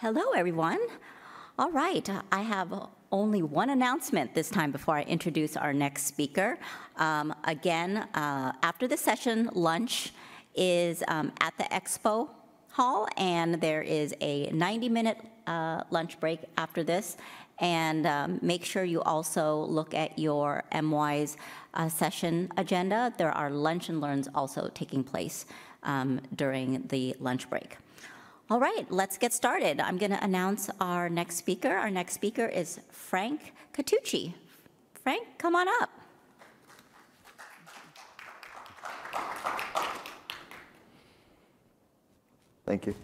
Hello, everyone. All right, I have only one announcement this time before I introduce our next speaker. Um, again, uh, after the session, lunch is um, at the expo hall, and there is a 90-minute uh, lunch break after this. And um, make sure you also look at your mWISE uh, session agenda. There are lunch and learns also taking place um, during the lunch break. All right, let's get started. I'm going to announce our next speaker. Our next speaker is Frank Catucci. Frank, come on up. Thank you.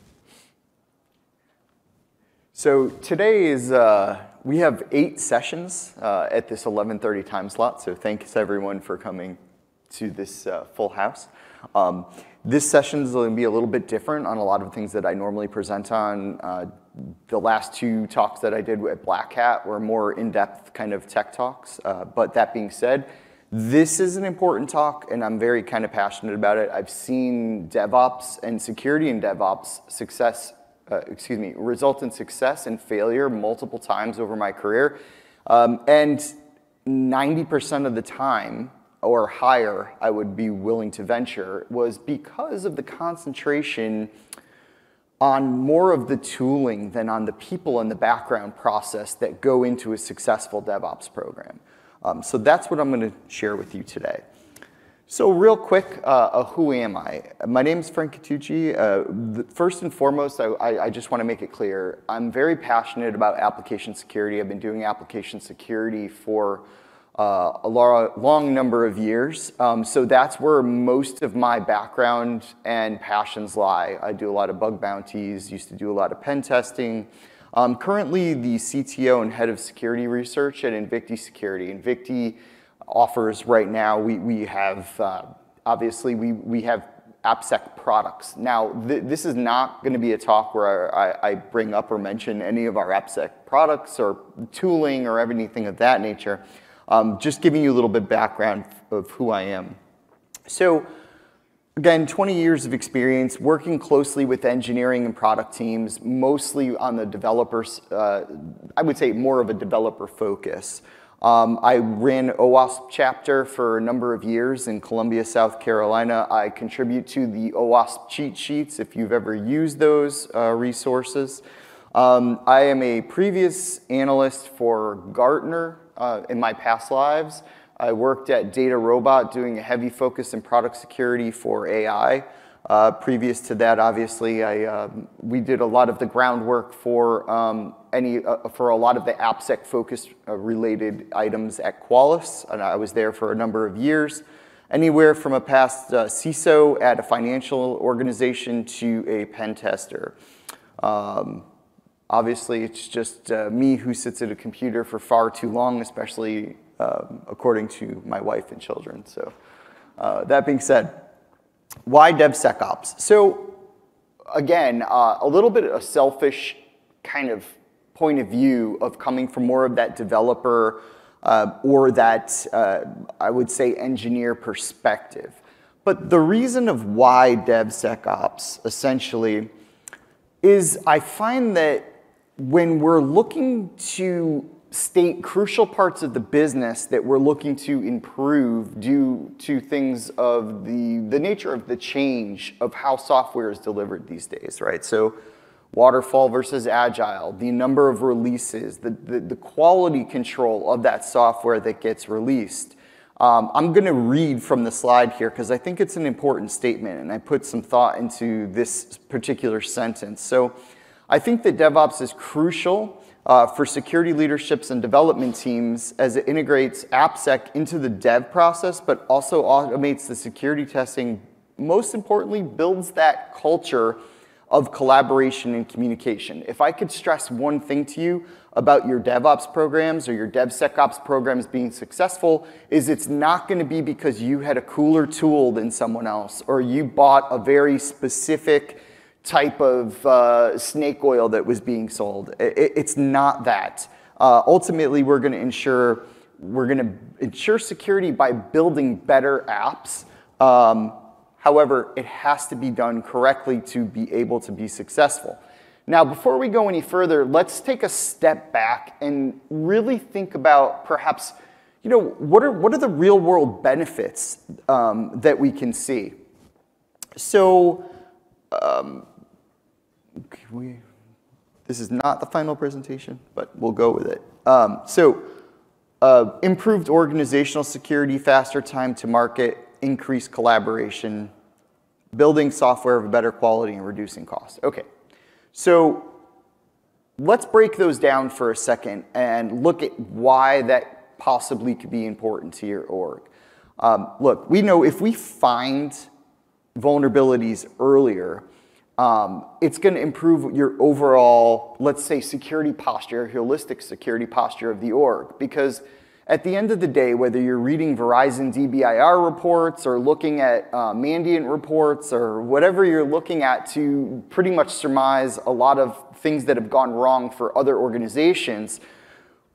So today is, uh, we have eight sessions uh, at this 11.30 time slot, so thanks everyone for coming to this uh, full house. Um, this session is going to be a little bit different on a lot of things that I normally present on. Uh, the last two talks that I did at Black Hat were more in-depth kind of tech talks. Uh, but that being said, this is an important talk and I'm very kind of passionate about it. I've seen DevOps and security in DevOps success, uh, excuse me, result in success and failure multiple times over my career. Um, and 90% of the time, or higher I would be willing to venture was because of the concentration on more of the tooling than on the people and the background process that go into a successful DevOps program. Um, so that's what I'm going to share with you today. So real quick, uh, uh, who am I? My name is Frank Catucci. Uh, first and foremost, I, I, I just want to make it clear, I'm very passionate about application security. I've been doing application security for uh, a long number of years. Um, so that's where most of my background and passions lie. I do a lot of bug bounties, used to do a lot of pen testing. I'm currently the CTO and head of security research at Invicti Security. Invicti offers right now, we, we have, uh, obviously, we, we have AppSec products. Now, th this is not going to be a talk where I, I, bring up or mention any of our AppSec products or tooling or anything of that nature. Um, just giving you a little bit background of who I am. So again, 20 years of experience working closely with engineering and product teams, mostly on the developers, uh, I would say more of a developer focus. Um, I ran OWASP chapter for a number of years in Columbia, South Carolina. I contribute to the OWASP cheat sheets if you've ever used those uh, resources. Um, I am a previous analyst for Gartner uh, in my past lives. I worked at DataRobot doing a heavy focus in product security for AI. Uh, previous to that, obviously, I, um, we did a lot of the groundwork for um, any uh, for a lot of the AppSec focus uh, related items at Qualys, and I was there for a number of years. Anywhere from a past uh, CISO at a financial organization to a pen tester. Um, Obviously, it's just uh, me who sits at a computer for far too long, especially um, according to my wife and children. So uh, that being said, why DevSecOps? So again, uh, a little bit of a selfish kind of point of view of coming from more of that developer uh, or that, uh, I would say, engineer perspective. But the reason of why DevSecOps essentially is I find that when we're looking to state crucial parts of the business that we're looking to improve due to things of the, the nature of the change of how software is delivered these days, right? So waterfall versus agile, the number of releases, the, the, the quality control of that software that gets released. Um, I'm going to read from the slide here because I think it's an important statement and I put some thought into this particular sentence. So I think that DevOps is crucial uh, for security leaderships and development teams as it integrates AppSec into the dev process, but also automates the security testing. Most importantly, builds that culture of collaboration and communication. If I could stress one thing to you about your DevOps programs or your DevSecOps programs being successful is it's not gonna be because you had a cooler tool than someone else or you bought a very specific type of uh, snake oil that was being sold. It, it's not that. Uh, ultimately, we're going to ensure we're going to ensure security by building better apps. Um, however, it has to be done correctly to be able to be successful. Now, before we go any further, let's take a step back and really think about perhaps, you know, what are, what are the real world benefits um, that we can see? So, um, we, this is not the final presentation, but we'll go with it. Um, so, uh, improved organizational security, faster time to market, increased collaboration, building software of a better quality, and reducing costs. Okay, so let's break those down for a second and look at why that possibly could be important to your org. Um, look, we know if we find vulnerabilities earlier, um, it's going to improve your overall, let's say, security posture, holistic security posture of the org. Because at the end of the day, whether you're reading Verizon DBIR reports or looking at uh, Mandiant reports or whatever you're looking at to pretty much surmise a lot of things that have gone wrong for other organizations,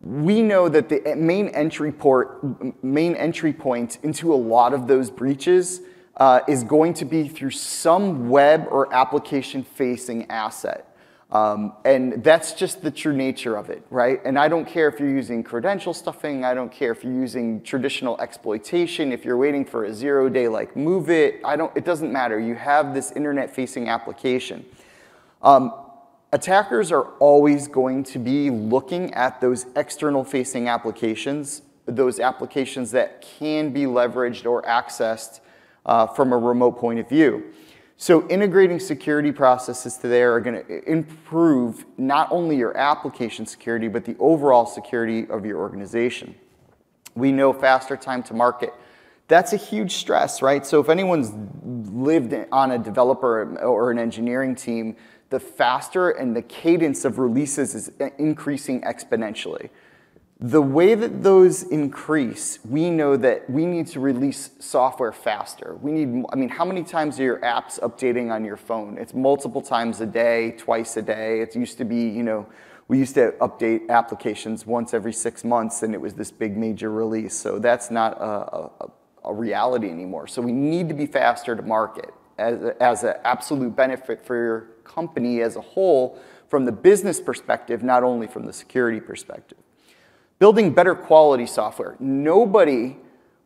we know that the main entry port, main entry point into a lot of those breaches uh, is going to be through some web or application facing asset. Um, and that's just the true nature of it, right? And I don't care if you're using credential stuffing, I don't care if you're using traditional exploitation, if you're waiting for a zero day like MOVEit, I don't, it doesn't matter. You have this internet facing application. Um, attackers are always going to be looking at those external facing applications, those applications that can be leveraged or accessed uh, from a remote point of view. So integrating security processes to there are going to improve not only your application security, but the overall security of your organization. We know faster time to market. That's a huge stress, right? So if anyone's lived on a developer or an engineering team, the faster and the cadence of releases is increasing exponentially. The way that those increase, we know that we need to release software faster. We need, I mean, how many times are your apps updating on your phone? It's multiple times a day, twice a day. It used to be, you know, we used to update applications once every six months and it was this big major release. So that's not a, a, a reality anymore. So we need to be faster to market as, as an absolute benefit for your company as a whole from the business perspective, not only from the security perspective. Building better quality software. Nobody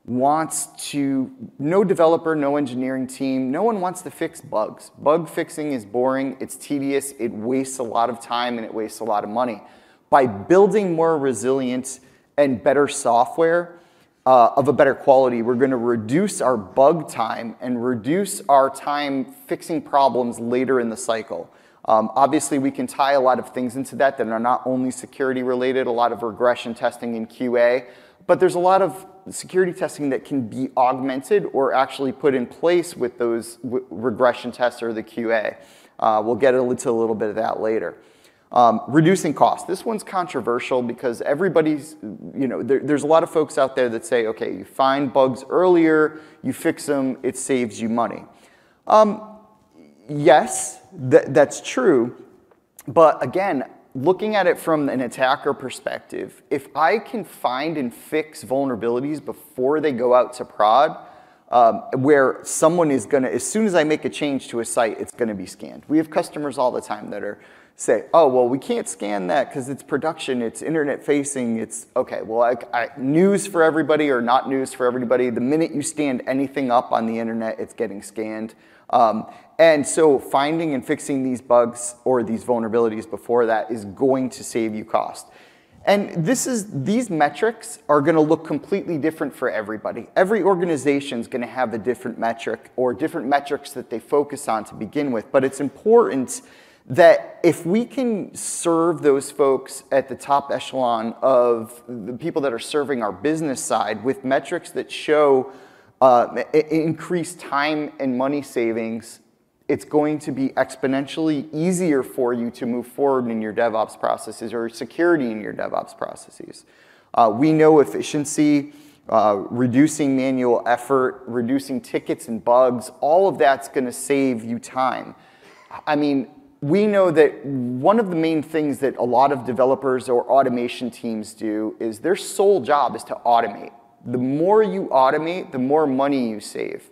wants to, no developer, no engineering team, no one wants to fix bugs. Bug fixing is boring, it's tedious, it wastes a lot of time, and it wastes a lot of money. By building more resilient and better software uh, of a better quality, we're going to reduce our bug time and reduce our time fixing problems later in the cycle. Um, obviously, we can tie a lot of things into that that are not only security related, a lot of regression testing in QA, but there's a lot of security testing that can be augmented or actually put in place with those regression tests or the QA. Uh, we'll get into a little bit of that later. Um, reducing cost. This one's controversial because everybody's, you know, there, there's a lot of folks out there that say, okay, you find bugs earlier, you fix them, it saves you money. Um, yes, th that's true. But again, looking at it from an attacker perspective, if I can find and fix vulnerabilities before they go out to prod, um, where someone is going to, as soon as I make a change to a site, it's going to be scanned. We have customers all the time that are say, oh, well, we can't scan that because it's production, it's internet facing, it's, okay, well, I, I, news for everybody or not news for everybody. The minute you stand anything up on the internet, it's getting scanned. Um, and so finding and fixing these bugs or these vulnerabilities before that is going to save you cost. And this is, these metrics are going to look completely different for everybody. Every organization is going to have a different metric or different metrics that they focus on to begin with. But it's important that if we can serve those folks at the top echelon of the people that are serving our business side with metrics that show uh, increased time and money savings, it's going to be exponentially easier for you to move forward in your DevOps processes or security in your DevOps processes. Uh, we know efficiency, uh, reducing manual effort, reducing tickets and bugs, all of that's going to save you time. I mean, we know that one of the main things that a lot of developers or automation teams do is their sole job is to automate. The more you automate, the more money you save.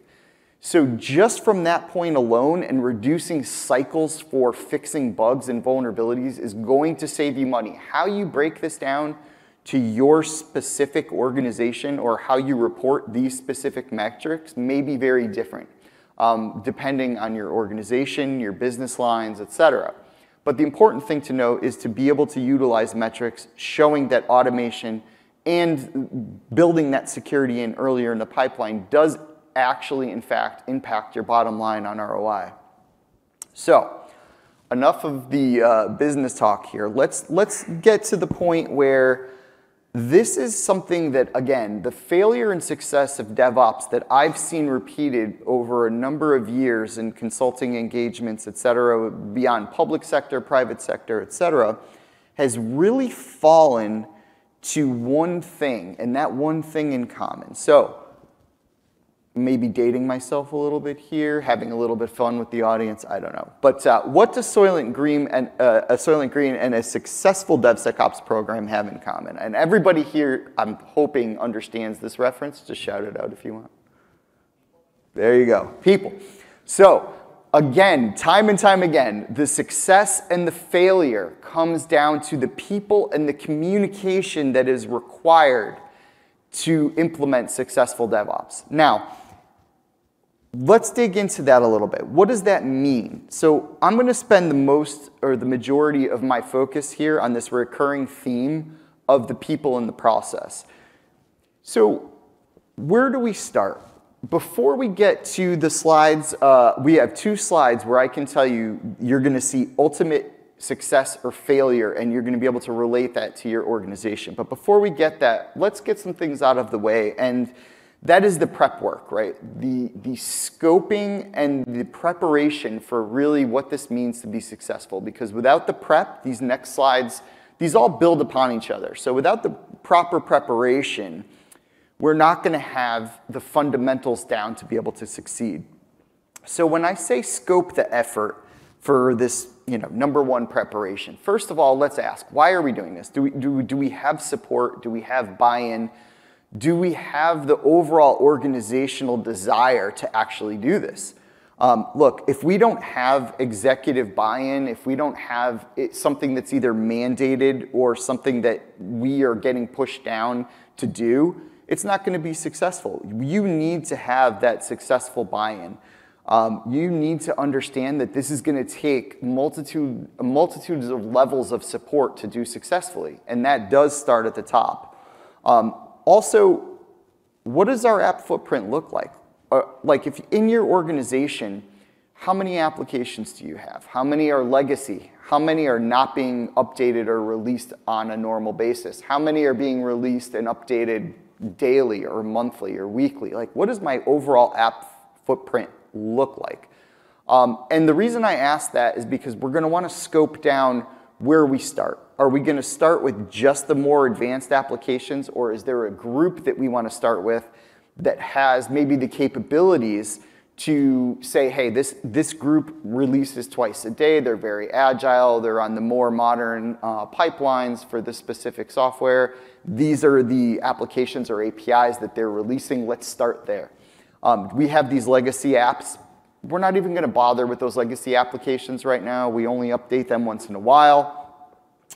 So just from that point alone and reducing cycles for fixing bugs and vulnerabilities is going to save you money. How you break this down to your specific organization or how you report these specific metrics may be very different, um, depending on your organization, your business lines, et cetera. But the important thing to know is to be able to utilize metrics showing that automation and building that security in earlier in the pipeline does actually, in fact, impact your bottom line on ROI. So, enough of the uh, business talk here. Let's, let's get to the point where this is something that, again, the failure and success of DevOps that I've seen repeated over a number of years in consulting engagements, et cetera, beyond public sector, private sector, et cetera, has really fallen to one thing, and that one thing in common. So, maybe dating myself a little bit here, having a little bit fun with the audience, I don't know. But uh, what does Soylent Green and uh, a Soylent Green and a successful DevSecOps program have in common? And everybody here, I'm hoping, understands this reference. Just shout it out if you want. There you go, people. So again, time and time again, the success and the failure comes down to the people and the communication that is required to implement successful DevOps. Now, Let's dig into that a little bit. What does that mean? So I'm going to spend the most or the majority of my focus here on this recurring theme of the people in the process. So where do we start? Before we get to the slides, uh, we have two slides where I can tell you you're going to see ultimate success or failure, and you're going to be able to relate that to your organization. But before we get that, let's get some things out of the way. And that is the prep work, right? The, the scoping and the preparation for really what this means to be successful. Because without the prep, these next slides, these all build upon each other. So without the proper preparation, we're not going to have the fundamentals down to be able to succeed. So when I say scope the effort for this, you know, number one preparation, first of all, let's ask, why are we doing this? Do we, do, do we have support? Do we have buy-in? Do we have the overall organizational desire to actually do this? Um, look, if we don't have executive buy-in, if we don't have it, something that's either mandated or something that we are getting pushed down to do, it's not going to be successful. You need to have that successful buy-in. Um, you need to understand that this is going to take multitude, multitudes of levels of support to do successfully, and that does start at the top. Um, also, what does our app footprint look like? Uh, like if in your organization, how many applications do you have? How many are legacy? How many are not being updated or released on a normal basis? How many are being released and updated daily or monthly or weekly? Like what does my overall app footprint look like? Um, and the reason I ask that is because we're gonna wanna scope down where we start. Are we going to start with just the more advanced applications, or is there a group that we want to start with that has maybe the capabilities to say, hey, this, this group releases twice a day, they're very agile, they're on the more modern uh, pipelines for the specific software. These are the applications or APIs that they're releasing, let's start there. Um, we have these legacy apps. We're not even gonna bother with those legacy applications right now. We only update them once in a while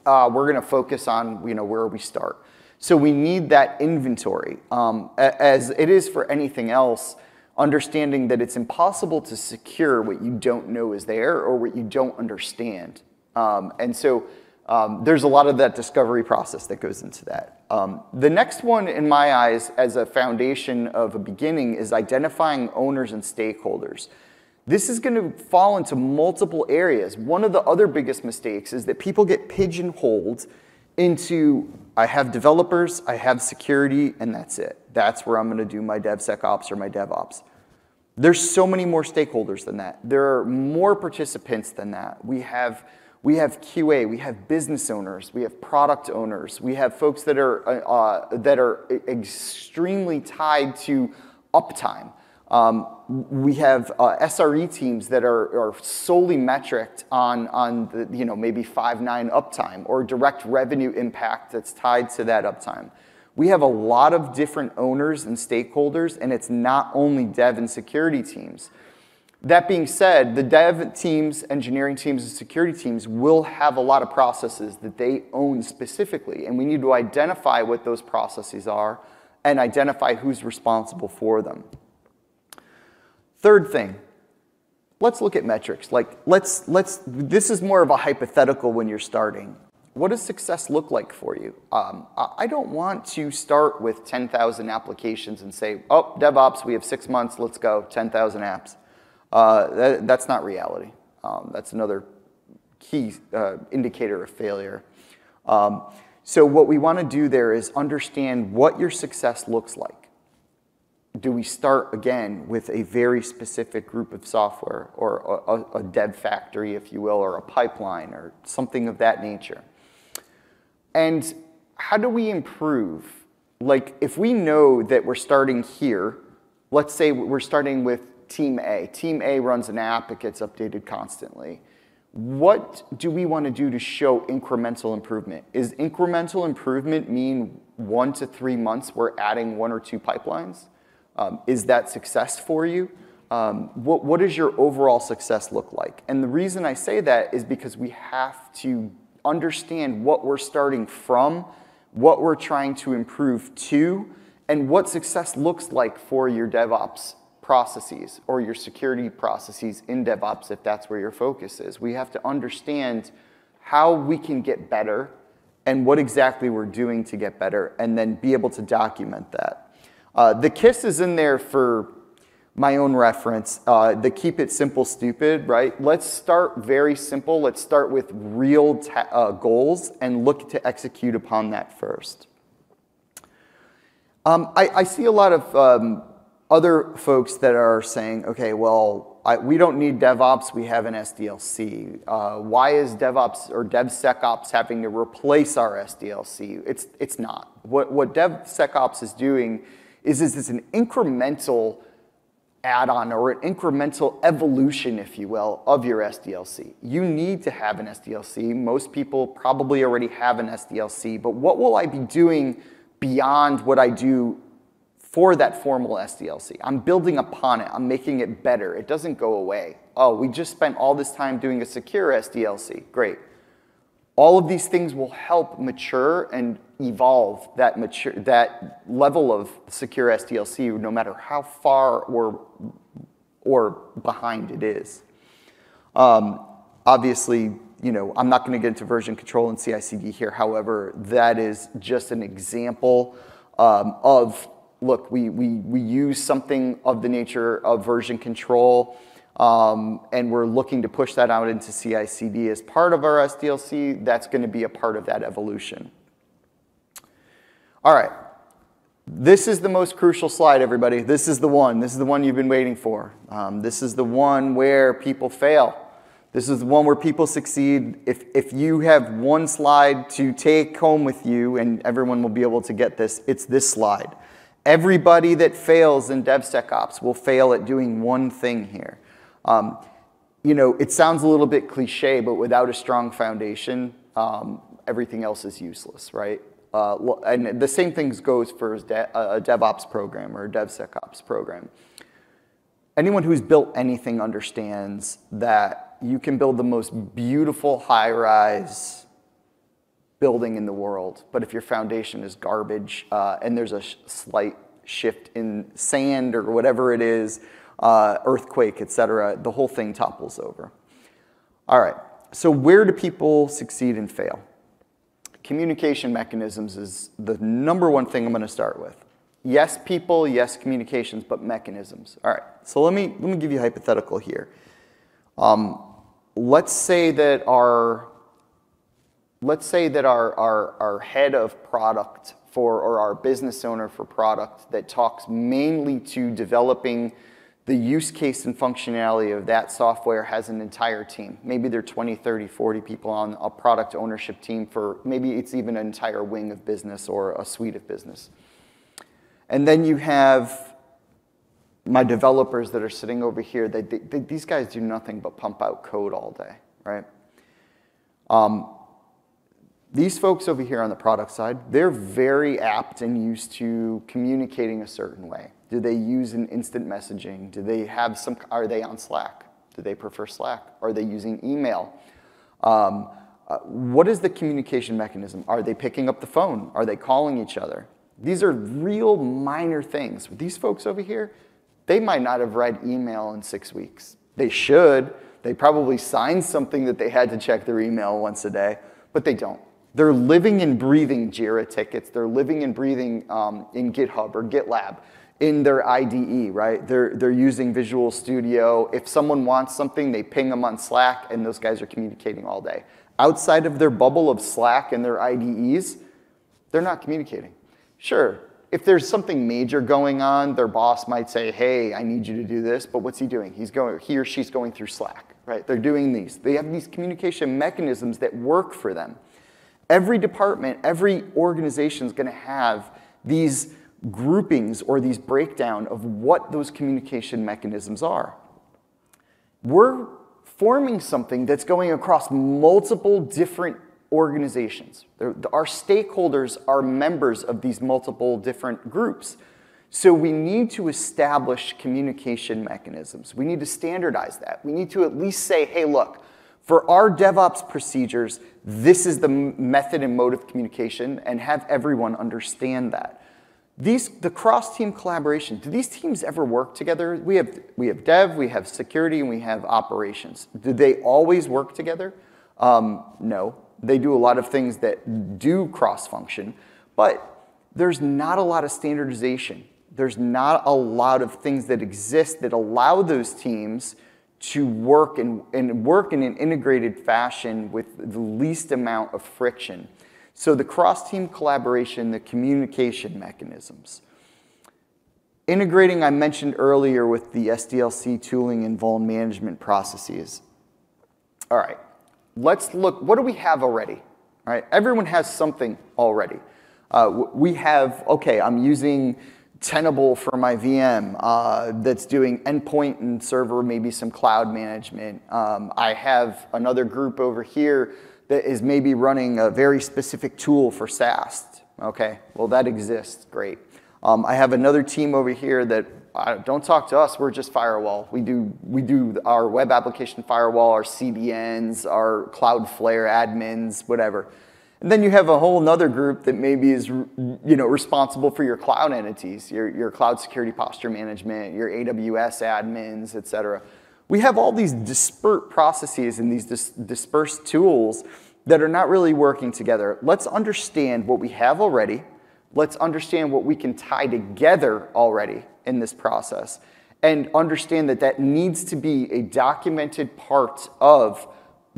uh, we're going to focus on you know where we start. So we need that inventory, um, as it is for anything else. Understanding that it's impossible to secure what you don't know is there or what you don't understand, um, and so um, there's a lot of that discovery process that goes into that. Um, the next one, in my eyes, as a foundation of a beginning, is identifying owners and stakeholders. This is going to fall into multiple areas. One of the other biggest mistakes is that people get pigeonholed into I have developers, I have security, and that's it. That's where I'm going to do my DevSecOps or my DevOps. There's so many more stakeholders than that. There are more participants than that. We have, we have QA, we have business owners, we have product owners, we have folks that are, uh, that are extremely tied to uptime. Um, we have uh, SRE teams that are, are solely metriced on, on the, you know, maybe five nine uptime or direct revenue impact that's tied to that uptime. We have a lot of different owners and stakeholders, and it's not only dev and security teams. That being said, the dev teams, engineering teams, and security teams will have a lot of processes that they own specifically, and we need to identify what those processes are and identify who's responsible for them. Third thing, let's look at metrics. Like, let's, let's, this is more of a hypothetical when you're starting. What does success look like for you? Um, I don't want to start with 10,000 applications and say, oh, DevOps, we have six months, let's go, 10,000 apps. Uh, that, that's not reality. Um, that's another key uh, indicator of failure. Um, so what we want to do there is understand what your success looks like. Do we start again with a very specific group of software or a, a, dev factory, if you will, or a pipeline or something of that nature? And how do we improve? Like if we know that we're starting here, let's say we're starting with Team A. Team A runs an app, it gets updated constantly. What do we want to do to show incremental improvement? Is incremental improvement mean one to three months we're adding one or two pipelines? Um, is that success for you? Um, what, what does your overall success look like? And the reason I say that is because we have to understand what we're starting from, what we're trying to improve to, and what success looks like for your DevOps processes or your security processes in DevOps if that's where your focus is. We have to understand how we can get better and what exactly we're doing to get better and then be able to document that. Uh, the KISS is in there for my own reference, uh, the keep it simple stupid, right? Let's start very simple. Let's start with real uh, goals and look to execute upon that first. Um, I, I, see a lot of um, other folks that are saying, okay, well, I, we don't need DevOps, we have an SDLC. Uh, why is DevOps or DevSecOps having to replace our SDLC? It's, it's not. What, what DevSecOps is doing is, is it's an incremental add-on or an incremental evolution, if you will, of your SDLC. You need to have an SDLC. Most people probably already have an SDLC, but what will I be doing beyond what I do for that formal SDLC. I'm building upon it. I'm making it better. It doesn't go away. Oh, we just spent all this time doing a secure SDLC. Great. All of these things will help mature and evolve that, mature, that level of secure SDLC no matter how far or, or behind it is. Um, obviously, you know, I'm not going to get into version control and CI/CD here. However, that is just an example um, of look, we, we, we use something of the nature of version control, um, and we're looking to push that out into CI/CD as part of our SDLC. That's going to be a part of that evolution. All right. This is the most crucial slide, everybody. This is the one. This is the one you've been waiting for. Um, this is the one where people fail. This is the one where people succeed. If, if you have one slide to take home with you, and everyone will be able to get this, it's this slide. Everybody that fails in DevSecOps will fail at doing one thing here. Um, you know, it sounds a little bit cliche, but without a strong foundation, um, everything else is useless, right? Uh, and the same thing goes for a DevOps program or a DevSecOps program. Anyone who's built anything understands that you can build the most beautiful high-rise building in the world. But if your foundation is garbage uh, and there's a sh slight shift in sand or whatever it is, uh, earthquake, et cetera, the whole thing topples over. All right, so where do people succeed and fail? Communication mechanisms is the number one thing I'm going to start with. Yes, people, yes, communications, but mechanisms. All right, so let me, let me give you a hypothetical here. Um, let's say that our let's say that our, our, our head of product for, or our business owner for product that talks mainly to developing the use case and functionality of that software has an entire team. Maybe there are 20, 30, 40 people on a product ownership team for maybe it's even an entire wing of business or a suite of business. And then you have my developers that are sitting over here. They, they, these guys do nothing but pump out code all day, right? Um, these folks over here on the product side, they're very apt and used to communicating a certain way. Do they use an instant messaging? Do they have some, are they on Slack? Do they prefer Slack? Are they using email? Um, uh, what is the communication mechanism? Are they picking up the phone? Are they calling each other? These are real minor things. These folks over here, they might not have read email in six weeks. They should. They probably signed something that they had to check their email once a day, but they don't. They're living and breathing Jira tickets. They're living and breathing um, in GitHub or GitLab in their IDE, right? They're, they're using Visual Studio. If someone wants something, they ping them on Slack, and those guys are communicating all day. Outside of their bubble of Slack and their IDEs, they're not communicating. Sure, if there's something major going on, their boss might say, hey, I need you to do this, but what's he doing? He's going, he or she's going through Slack, right? They're doing these. They have these communication mechanisms that work for them. Every department, every organization is going to have these groupings or these breakdown of what those communication mechanisms are. We're forming something that's going across multiple different organizations. Our stakeholders are members of these multiple different groups. So we need to establish communication mechanisms. We need to standardize that. We need to at least say, hey, look, for our DevOps procedures, this is the method and mode of communication, and have everyone understand that. These, the cross-team collaboration, do these teams ever work together? We have, we have dev, we have security, and we have operations. Do they always work together? Um, no. They do a lot of things that do cross-function, but there's not a lot of standardization. There's not a lot of things that exist that allow those teams to work and, and work in an integrated fashion with the least amount of friction. So the cross-team collaboration, the communication mechanisms. Integrating, I mentioned earlier, with the SDLC tooling and vuln management processes. All right, let's look, what do we have already? All right, everyone has something already. Uh, we have, okay, I'm using Tenable for my VM uh, that's doing endpoint and server, maybe some cloud management. Um, I have another group over here that is maybe running a very specific tool for SAST. Okay, well that exists, great. Um, I have another team over here that uh, don't talk to us, we're just firewall. We do, we do our web application firewall, our CDNs, our Cloudflare admins, whatever. And then you have a whole other group that maybe is you know, responsible for your cloud entities, your, your cloud security posture management, your AWS admins, et cetera. We have all these disparate processes and these dis dispersed tools that are not really working together. Let's understand what we have already. Let's understand what we can tie together already in this process and understand that that needs to be a documented part of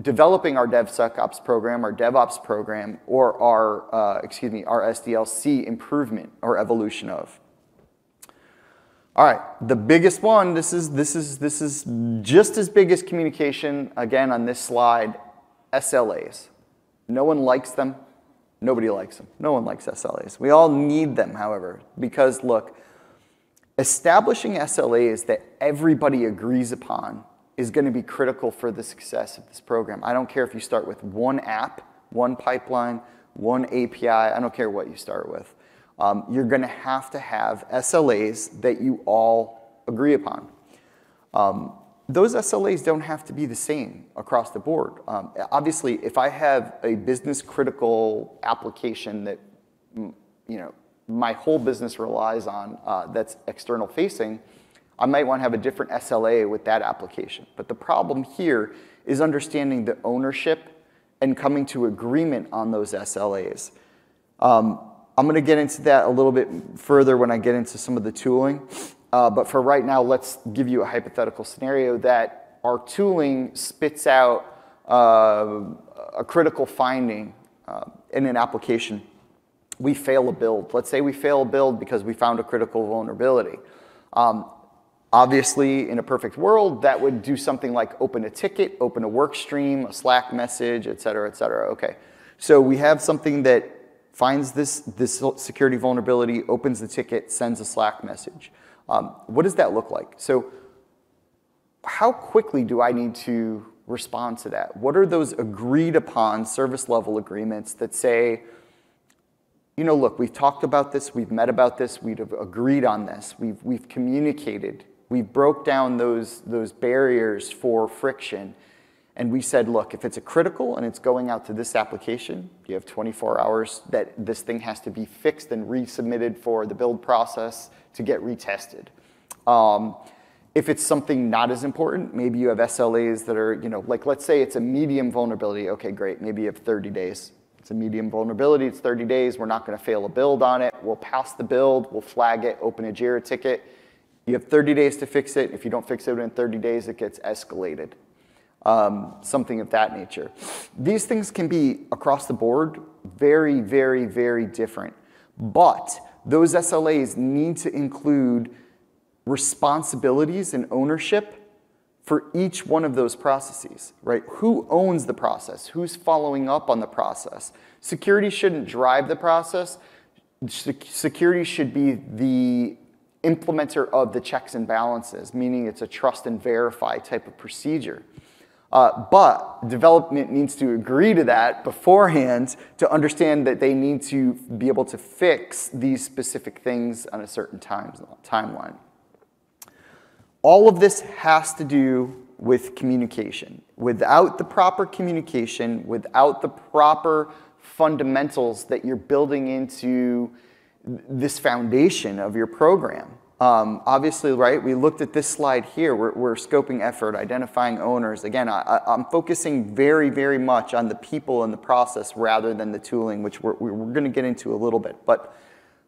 developing our DevSecOps program, our DevOps program, or our, uh, excuse me, our SDLC improvement or evolution of. All right, the biggest one, this is, this is, this is just as big as communication, again, on this slide, SLAs. No one likes them. Nobody likes them. No one likes SLAs. We all need them, however, because look, establishing SLAs that everybody agrees upon is going to be critical for the success of this program. I don't care if you start with one app, one pipeline, one API, I don't care what you start with um, you're going to have to have SLAs that you all agree upon. Um, those SLAs don't have to be the same across the board. Um, obviously, if I have a business critical application that you know my whole business relies on uh, that's external facing, I might want to have a different SLA with that application. But the problem here is understanding the ownership and coming to agreement on those SLAs. Um, I'm going to get into that a little bit further when I get into some of the tooling. Uh, but for right now, let's give you a hypothetical scenario that our tooling spits out uh, a critical finding uh, in an application. We fail a build. Let's say we fail a build because we found a critical vulnerability. Um, obviously, in a perfect world, that would do something like open a ticket, open a work stream, a Slack message, et cetera, et cetera. Okay. So we have something that finds this, this security vulnerability, opens the ticket, sends a Slack message. Um, what does that look like? So how quickly do I need to respond to that? What are those agreed upon service level agreements that say, you know, look, we've talked about this, we've met about this, we've agreed on this, we've, we've communicated, we've broke down those, those barriers for friction, and we said, look, if it's a critical and it's going out to this application, you have 24 hours that this thing has to be fixed and resubmitted for the build process to get retested. Um, if it's something not as important, maybe you have SLAs that are, you know, like let's say it's a medium vulnerability. Okay, great. Maybe you have 30 days. It's a medium vulnerability. It's 30 days. We're not going to fail a build on it. We'll pass the build. We'll flag it, open a JIRA ticket. You have 30 days to fix it. If you don't fix it in 30 days, it gets escalated. Um, something of that nature. These things can be across the board very, very, very different. But those SLAs need to include responsibilities and ownership for each one of those processes, right? Who owns the process? Who's following up on the process? Security shouldn't drive the process. Security should be the implementer of the checks and balances, meaning it's a trust and verify type of procedure. Uh, but development needs to agree to that beforehand to understand that they need to be able to fix these specific things on a certain time, timeline. All of this has to do with communication. Without the proper communication, without the proper fundamentals that you're building into this foundation of your program. Um, obviously, right, we looked at this slide here. We're, we're scoping effort, identifying owners. Again, I, am focusing very, very much on the people and the process rather than the tooling, which we're, we're going to get into a little bit. But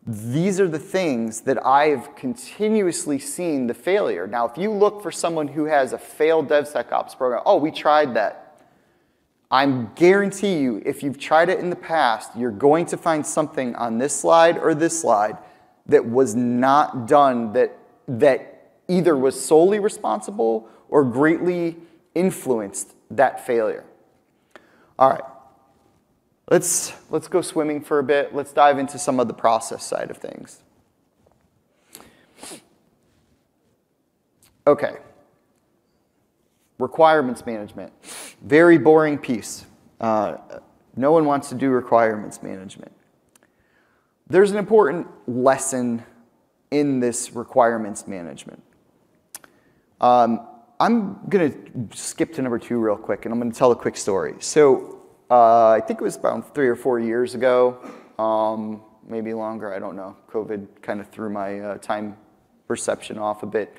these are the things that I've continuously seen the failure. Now, if you look for someone who has a failed DevSecOps program, oh, we tried that. I guarantee you, if you've tried it in the past, you're going to find something on this slide or this slide that was not done that, that either was solely responsible or greatly influenced that failure. All right. Let's, let's go swimming for a bit. Let's dive into some of the process side of things. Okay. Requirements management. Very boring piece. Uh, no one wants to do requirements management. There's an important lesson in this requirements management. Um, I'm going to skip to number two real quick, and I'm going to tell a quick story. So uh, I think it was about three or four years ago, um, maybe longer, I don't know. COVID kind of threw my uh, time perception off a bit.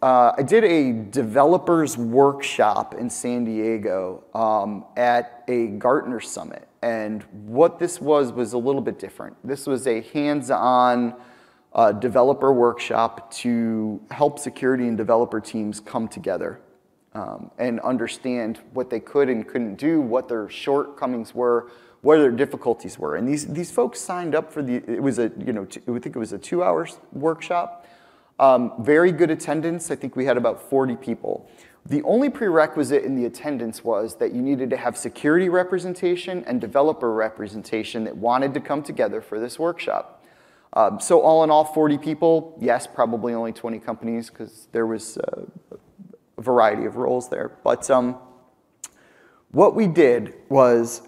Uh, I did a developers workshop in San Diego um, at a Gartner Summit. And what this was was a little bit different. This was a hands on uh, developer workshop to help security and developer teams come together um, and understand what they could and couldn't do, what their shortcomings were, what their difficulties were. And these, these folks signed up for the, it was a, you know, two, I think it was a two hour workshop. Um, very good attendance. I think we had about 40 people. The only prerequisite in the attendance was that you needed to have security representation and developer representation that wanted to come together for this workshop. Um, so all in all, 40 people. Yes, probably only 20 companies because there was uh, a variety of roles there. But um, what we did was,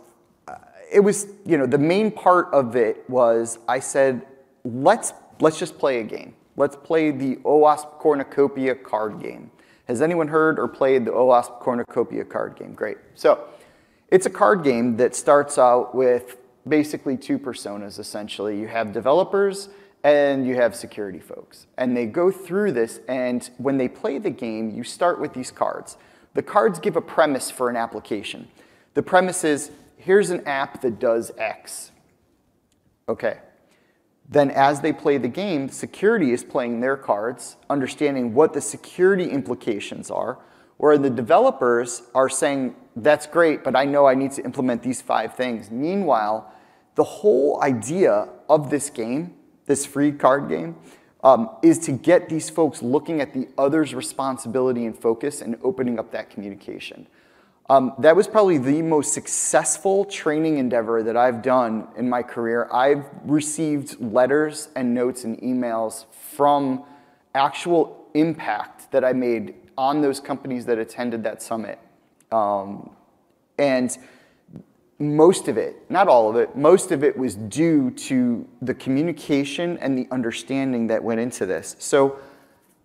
uh, it was, you know, the main part of it was I said, let's, let's just play a game. Let's play the OWASP Cornucopia card game. Has anyone heard or played the OWASP Cornucopia card game? Great. So it's a card game that starts out with basically two personas, essentially. You have developers and you have security folks. And they go through this, and when they play the game, you start with these cards. The cards give a premise for an application. The premise is here's an app that does X. Okay. Then, as they play the game, security is playing their cards, understanding what the security implications are, where the developers are saying, That's great, but I know I need to implement these five things. Meanwhile, the whole idea of this game this free card game, um, is to get these folks looking at the other's responsibility and focus and opening up that communication. Um, that was probably the most successful training endeavor that I've done in my career. I've received letters and notes and emails from actual impact that I made on those companies that attended that summit. Um, and most of it, not all of it, most of it was due to the communication and the understanding that went into this. So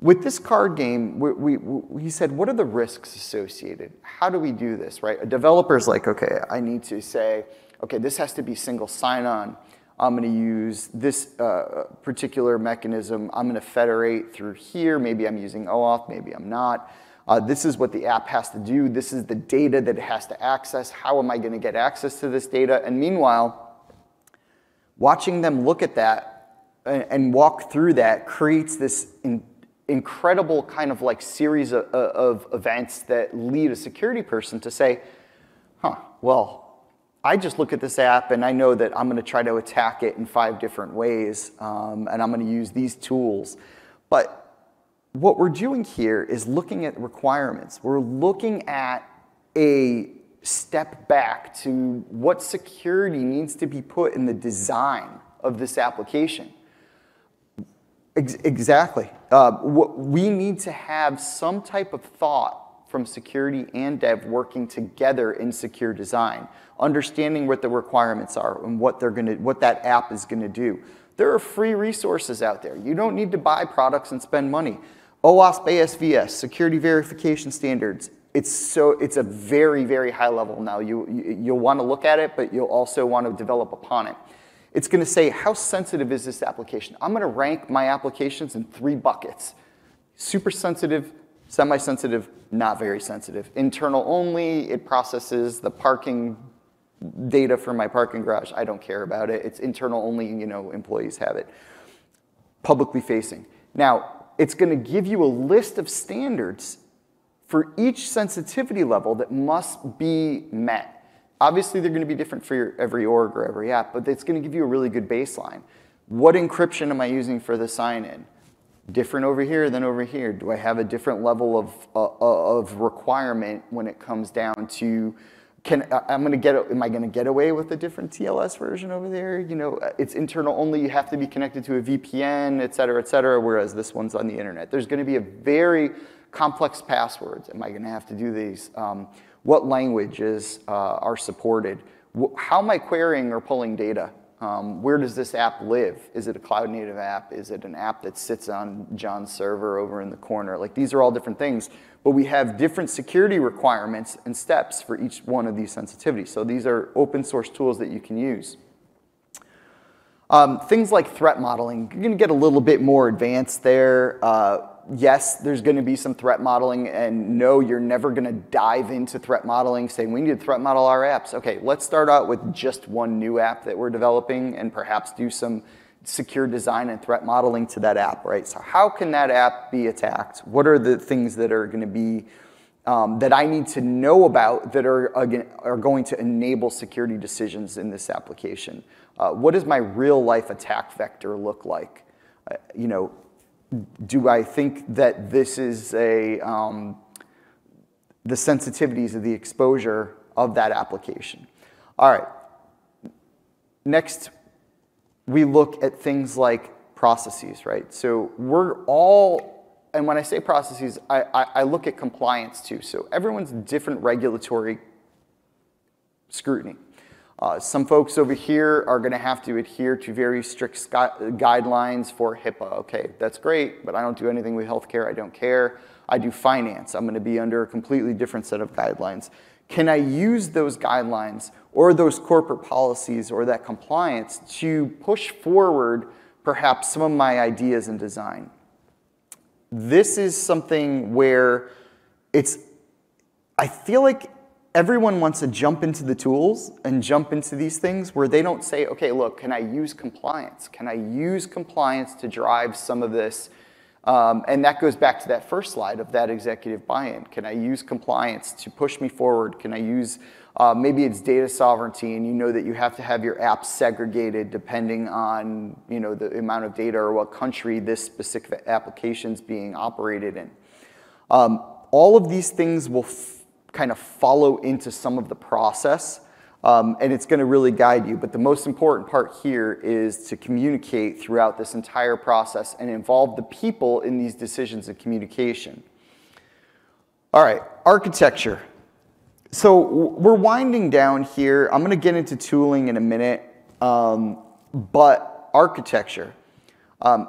with this card game, we, we, we, said, what are the risks associated? How do we do this, right? A developer's like, okay, I need to say, okay, this has to be single sign-on. I'm going to use this uh, particular mechanism. I'm going to federate through here. Maybe I'm using OAuth, maybe I'm not. Uh, this is what the app has to do. This is the data that it has to access. How am I going to get access to this data? And meanwhile, watching them look at that and, and walk through that creates this in, incredible kind of like series of, of events that lead a security person to say, huh, well, I just look at this app and I know that I'm going to try to attack it in five different ways, um, and I'm going to use these tools. But what we're doing here is looking at requirements. We're looking at a step back to what security needs to be put in the design of this application. Ex exactly. Uh, we need to have some type of thought from security and dev working together in secure design, understanding what the requirements are and what, they're gonna, what that app is going to do. There are free resources out there. You don't need to buy products and spend money. OWASP ASVS, security verification standards. It's so it's a very very high level now. You you'll want to look at it, but you'll also want to develop upon it. It's going to say how sensitive is this application. I'm going to rank my applications in three buckets: super sensitive, semi-sensitive, not very sensitive. Internal only. It processes the parking data for my parking garage. I don't care about it. It's internal only. You know, employees have it. Publicly facing. Now, it's going to give you a list of standards for each sensitivity level that must be met. Obviously, they're going to be different for your, every org or every app, but it's going to give you a really good baseline. What encryption am I using for the sign-in? Different over here than over here. Do I have a different level of, uh, of requirement when it comes down to can I'm going to get am I going to get away with a different TLS version over there? You know, it's internal only. You have to be connected to a VPN, et cetera, et cetera. Whereas this one's on the internet. There's going to be a very complex passwords. Am I going to have to do these? Um, what languages uh, are supported? How am I querying or pulling data? Um, where does this app live? Is it a cloud native app? Is it an app that sits on John's server over in the corner? Like these are all different things but we have different security requirements and steps for each one of these sensitivities. So these are open source tools that you can use. Um, things like threat modeling, you're gonna get a little bit more advanced there. Uh, yes, there's gonna be some threat modeling and no, you're never gonna dive into threat modeling saying we need to threat model our apps. Okay, let's start out with just one new app that we're developing and perhaps do some secure design and threat modeling to that app, right? So how can that app be attacked? What are the things that are going to be um, that I need to know about that are, again, are going to enable security decisions in this application? Uh, what does my real life attack vector look like? Uh, you know, do I think that this is a, um, the sensitivities of the exposure of that application? All right, next we look at things like processes, right? So we're all, and when I say processes, I, I, I look at compliance too. So everyone's different regulatory scrutiny. Uh, some folks over here are going to have to adhere to very strict guidelines for HIPAA. Okay, that's great, but I don't do anything with healthcare. I don't care. I do finance. I'm going to be under a completely different set of guidelines. Can I use those guidelines or those corporate policies or that compliance to push forward perhaps some of my ideas in design? This is something where it's, I feel like everyone wants to jump into the tools and jump into these things where they don't say, okay, look, can I use compliance? Can I use compliance to drive some of this um, and that goes back to that first slide of that executive buy-in. Can I use compliance to push me forward? Can I use, uh, maybe it's data sovereignty and you know that you have to have your apps segregated depending on you know, the amount of data or what country this specific application is being operated in. Um, all of these things will kind of follow into some of the process um, and it's going to really guide you. But the most important part here is to communicate throughout this entire process and involve the people in these decisions of communication. All right, architecture. So we're winding down here. I'm going to get into tooling in a minute, um, but architecture. Um,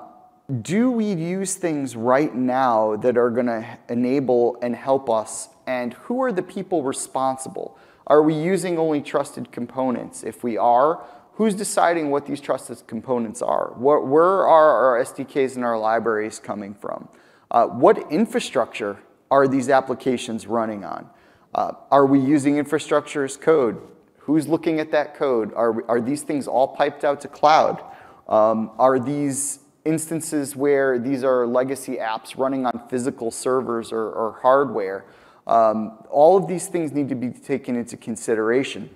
do we use things right now that are going to enable and help us? And who are the people responsible? Are we using only trusted components? If we are, who's deciding what these trusted components are? Where, are our SDKs and our libraries coming from? Uh, what infrastructure are these applications running on? Uh, are we using infrastructure as code? Who's looking at that code? Are, are these things all piped out to cloud? Um, are these instances where these are legacy apps running on physical servers or, or hardware? Um, all of these things need to be taken into consideration.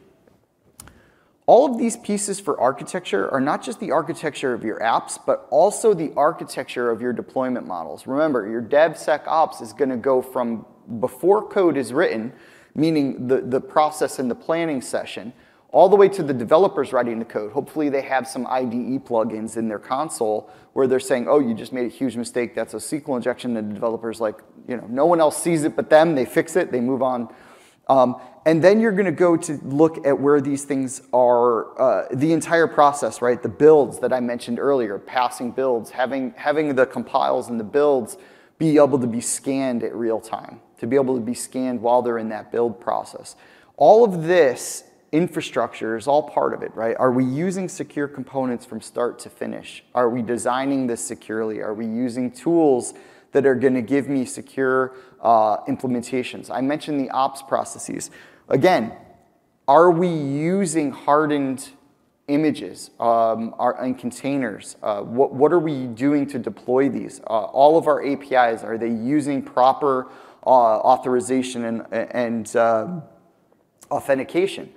All of these pieces for architecture are not just the architecture of your apps, but also the architecture of your deployment models. Remember, your DevSecOps is going to go from before code is written, meaning the, the process in the planning session, all the way to the developers writing the code. Hopefully they have some IDE plugins in their console where they're saying, oh, you just made a huge mistake. That's a SQL injection. And the developer's like, you know, no one else sees it but them. They fix it. They move on. Um, and then you're going to go to look at where these things are, uh, the entire process, right? The builds that I mentioned earlier, passing builds, having, having the compiles and the builds be able to be scanned at real time, to be able to be scanned while they're in that build process. All of this infrastructure is all part of it, right? Are we using secure components from start to finish? Are we designing this securely? Are we using tools that are going to give me secure uh, implementations? I mentioned the ops processes. Again, are we using hardened images um, are, containers? Uh, what, what are we doing to deploy these? Uh, all of our APIs, are they using proper uh, authorization and, and uh, authentication?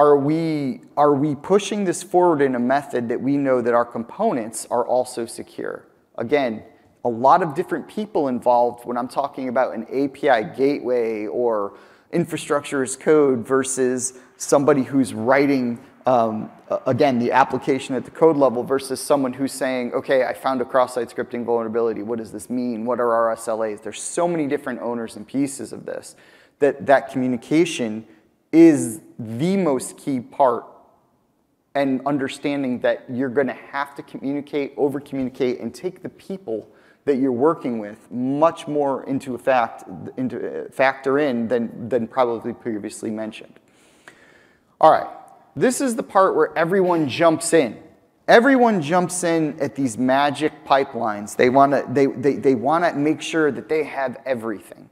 Are we, are we pushing this forward in a method that we know that our components are also secure? Again, a lot of different people involved when I'm talking about an API gateway or infrastructure as code versus somebody who's writing, um, again, the application at the code level versus someone who's saying, okay, I found a cross-site scripting vulnerability. What does this mean? What are our SLAs? There's so many different owners and pieces of this that that communication is the most key part and understanding that you're going to have to communicate, over communicate, and take the people that you're working with much more into a fact into factor in than than probably previously mentioned. All right, this is the part where everyone jumps in. Everyone jumps in at these magic pipelines. They want to they, they, they want to make sure that they have everything.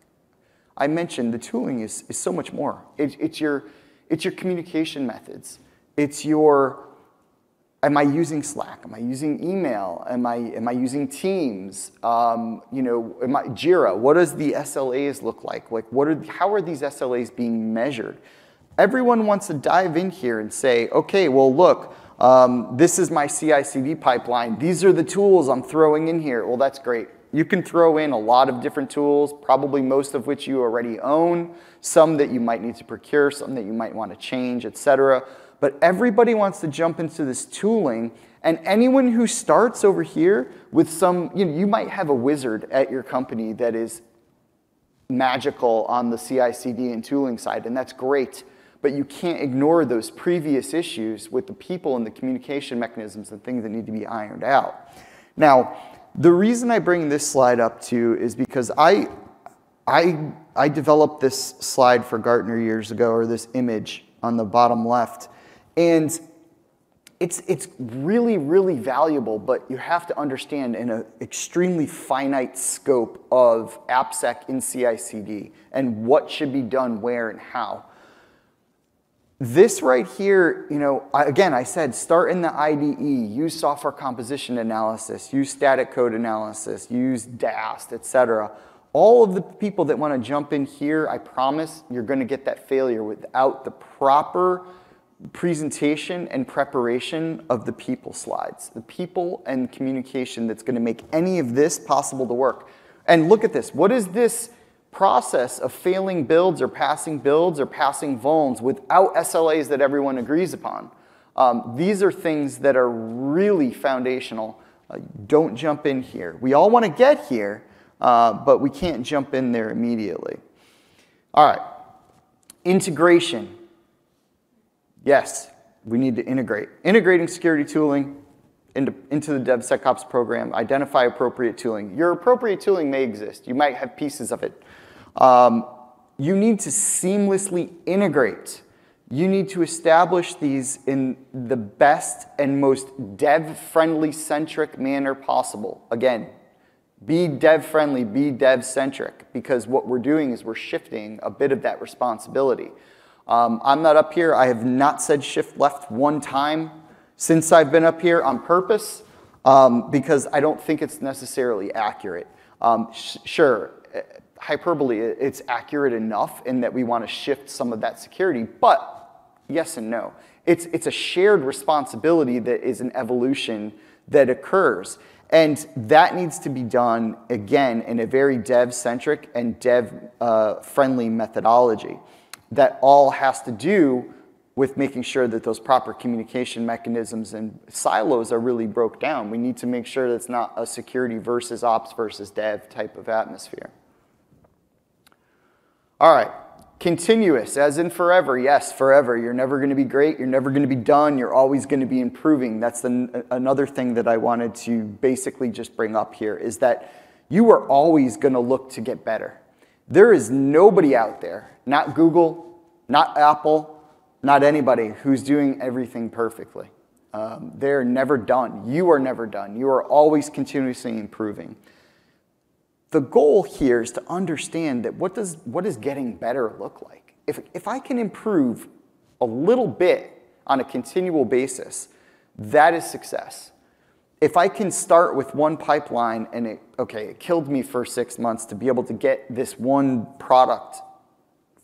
I mentioned the tooling is, is so much more. It, it's, your, it's your communication methods. It's your, am I using Slack? Am I using email? Am I, am I using Teams? Um, you know, am I, Jira, what does the SLAs look like? Like, what are, how are these SLAs being measured? Everyone wants to dive in here and say, okay, well, look, um, this is my CI CD pipeline. These are the tools I'm throwing in here. Well, that's great. You can throw in a lot of different tools, probably most of which you already own, some that you might need to procure, some that you might want to change, etc. But everybody wants to jump into this tooling, and anyone who starts over here with some, you know, you might have a wizard at your company that is magical on the CI/CD and tooling side, and that's great. But you can't ignore those previous issues with the people and the communication mechanisms and things that need to be ironed out. Now, the reason I bring this slide up too is because I, I, I developed this slide for Gartner years ago, or this image on the bottom left. And it's, it's really, really valuable, but you have to understand in an extremely finite scope of AppSec in CI/CD and what should be done where and how. This right here, you know, again, I said start in the IDE, use software composition analysis, use static code analysis, use DAST, etc. All of the people that want to jump in here, I promise you're going to get that failure without the proper presentation and preparation of the people slides, the people and communication that's going to make any of this possible to work. And look at this. What is this process of failing builds or passing builds or passing vulns without SLAs that everyone agrees upon. Um, these are things that are really foundational. Uh, don't jump in here. We all want to get here, uh, but we can't jump in there immediately. All right. Integration. Yes, we need to integrate. Integrating security tooling into, into the DevSecOps program, identify appropriate tooling. Your appropriate tooling may exist. You might have pieces of it. Um, you need to seamlessly integrate. You need to establish these in the best and most dev-friendly centric manner possible. Again, be dev-friendly, be dev-centric, because what we're doing is we're shifting a bit of that responsibility. Um, I'm not up here. I have not said shift left one time since I've been up here on purpose um, because I don't think it's necessarily accurate. Um, sure, eh, hyperbole, it's accurate enough in that we want to shift some of that security, but yes and no. It's, it's a shared responsibility that is an evolution that occurs. And that needs to be done, again, in a very dev-centric and dev-friendly uh, methodology that all has to do with making sure that those proper communication mechanisms and silos are really broke down. We need to make sure that it's not a security versus ops versus dev type of atmosphere. All right, continuous, as in forever. Yes, forever. You're never going to be great. You're never going to be done. You're always going to be improving. That's the, another thing that I wanted to basically just bring up here is that you are always going to look to get better. There is nobody out there, not Google, not Apple, not anybody who's doing everything perfectly. Um, they're never done. You are never done. You are always continuously improving. The goal here is to understand that what does, what does getting better look like? If, if I can improve a little bit on a continual basis, that is success if I can start with one pipeline and it, okay, it killed me for six months to be able to get this one product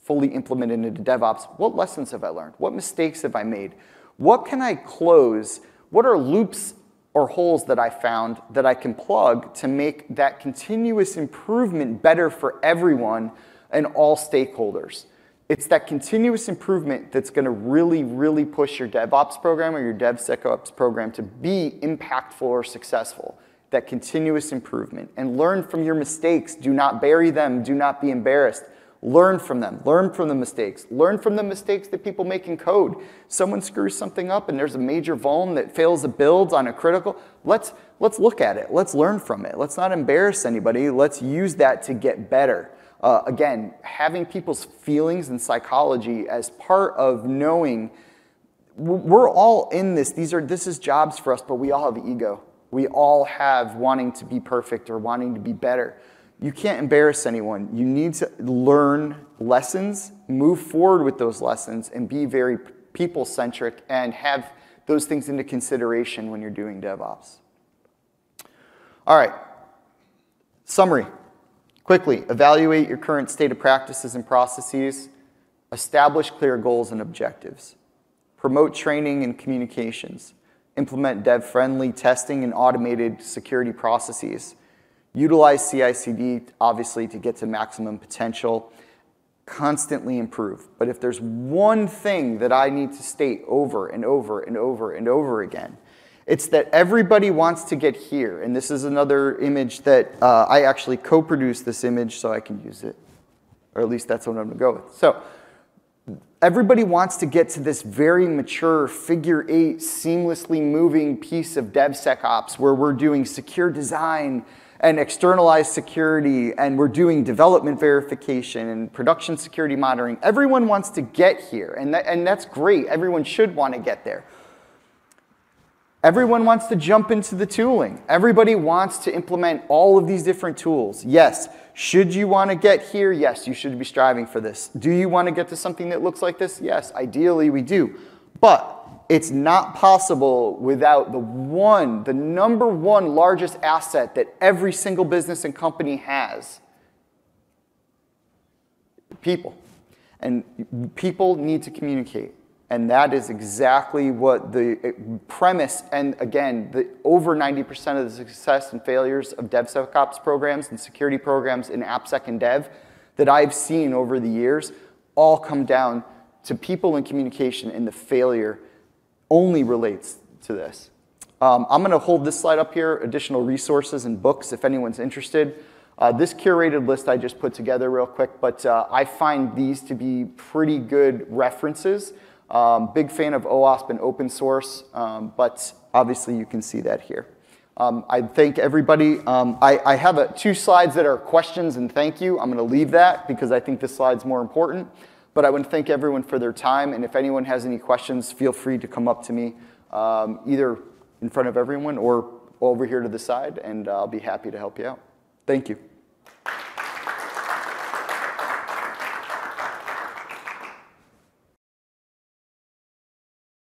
fully implemented into DevOps, what lessons have I learned? What mistakes have I made? What can I close? What are loops or holes that I found that I can plug to make that continuous improvement better for everyone and all stakeholders? It's that continuous improvement that's going to really, really push your DevOps program or your DevSecOps program to be impactful or successful. That continuous improvement. And learn from your mistakes. Do not bury them. Do not be embarrassed. Learn from them. Learn from the mistakes. Learn from the mistakes that people make in code. Someone screws something up and there's a major vuln that fails a build on a critical. Let's, let's look at it. Let's learn from it. Let's not embarrass anybody. Let's use that to get better. Uh, again, having people's feelings and psychology as part of knowing we're all in this. These are this is jobs for us, but we all have ego. We all have wanting to be perfect or wanting to be better. You can't embarrass anyone. You need to learn lessons, move forward with those lessons, and be very people centric and have those things into consideration when you're doing DevOps. All right, summary. Quickly, evaluate your current state of practices and processes. Establish clear goals and objectives. Promote training and communications. Implement dev-friendly testing and automated security processes. Utilize CI/CD, obviously, to get to maximum potential. Constantly improve. But if there's one thing that I need to state over and over and over and over again, it's that everybody wants to get here. And this is another image that uh, I actually co-produced this image so I can use it. Or at least that's what I'm going to go with. So everybody wants to get to this very mature figure eight, seamlessly moving piece of DevSecOps where we're doing secure design and externalized security and we're doing development verification and production security monitoring. Everyone wants to get here and, that, and that's great. Everyone should want to get there. Everyone wants to jump into the tooling. Everybody wants to implement all of these different tools. Yes. Should you want to get here? Yes, you should be striving for this. Do you want to get to something that looks like this? Yes, ideally we do. But it's not possible without the one, the number one largest asset that every single business and company has people. And people need to communicate. And that is exactly what the uh, premise, and again, the over 90% of the success and failures of DevSecOps programs and security programs in AppSec and Dev that I've seen over the years all come down to people and communication, and the failure only relates to this. Um, I'm going to hold this slide up here, additional resources and books if anyone's interested. Uh, this curated list I just put together real quick, but uh, I find these to be pretty good references. Um, big fan of OWASP and open source, um, but obviously you can see that here. Um, I thank everybody. Um, I, I, have a, two slides that are questions and thank you. I'm going to leave that because I think this slide's more important. But I want to thank everyone for their time. And if anyone has any questions, feel free to come up to me um, either in front of everyone or over here to the side, and I'll be happy to help you out. Thank you.